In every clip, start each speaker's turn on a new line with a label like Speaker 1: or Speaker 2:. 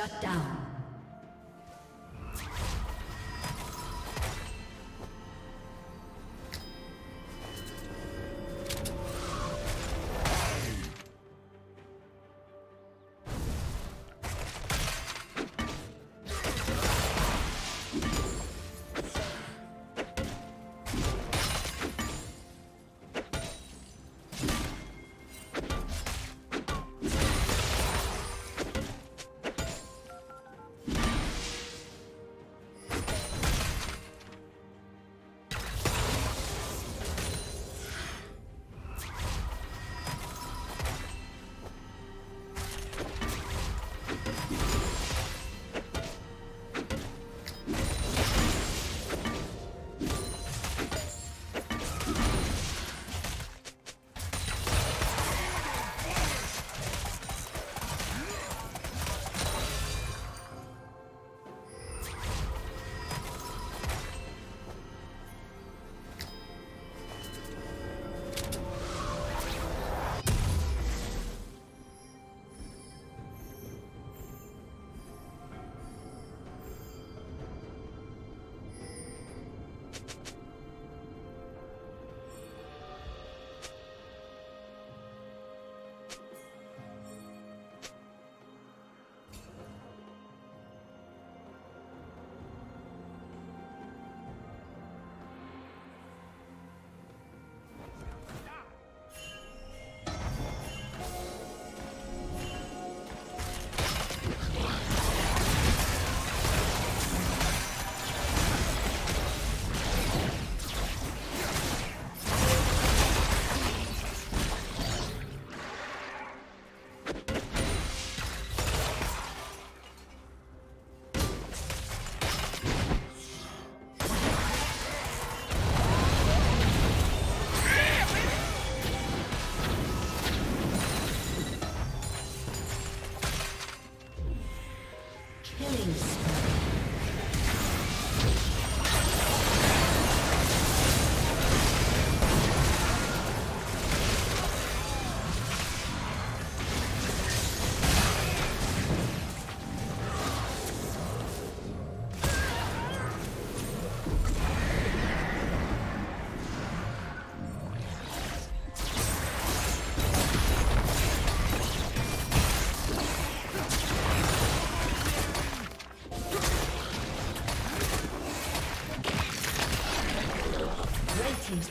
Speaker 1: Shut down.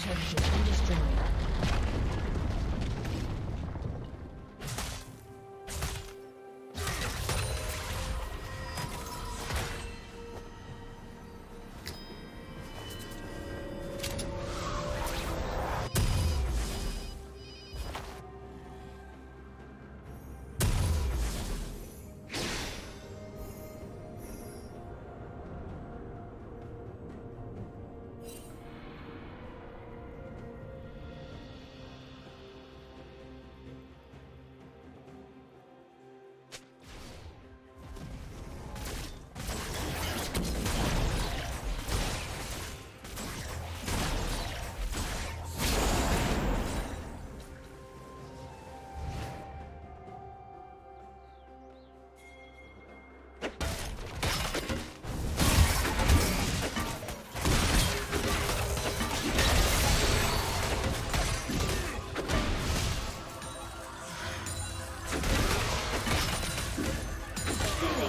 Speaker 1: has been.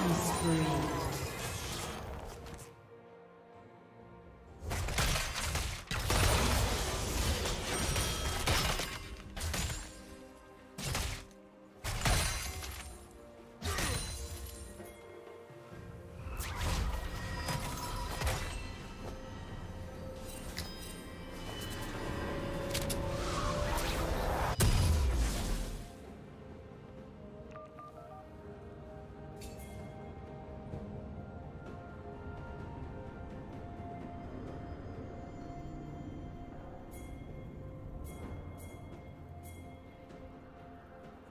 Speaker 1: Killing spree.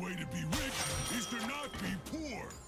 Speaker 2: Way to be rich is to not be poor.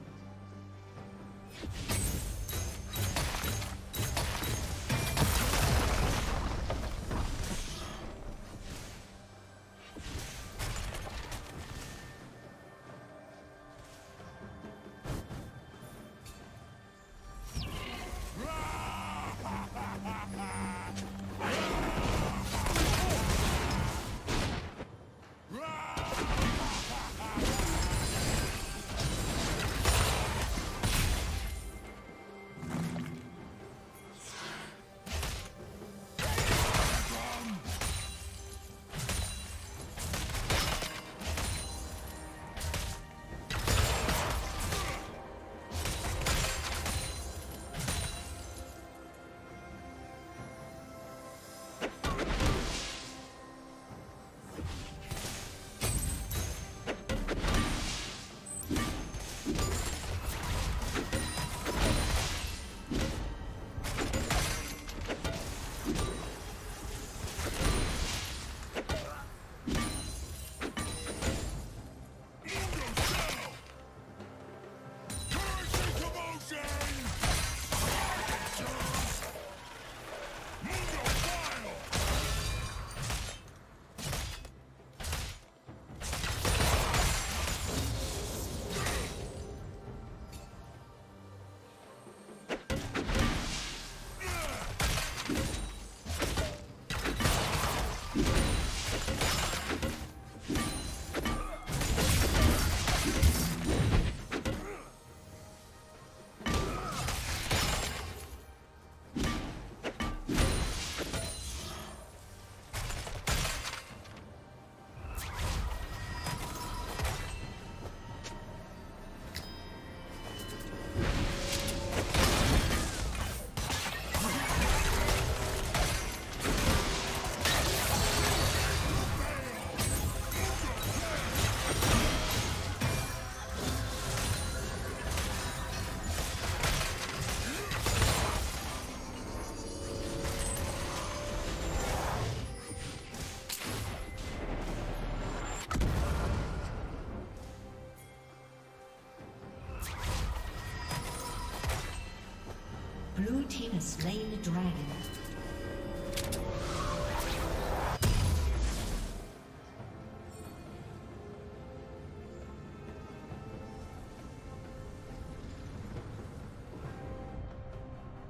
Speaker 1: Slain the dragon.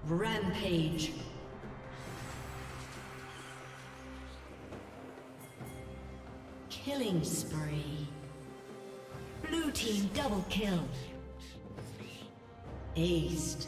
Speaker 1: Rampage. Killing spree. Blue team double kill. Aced.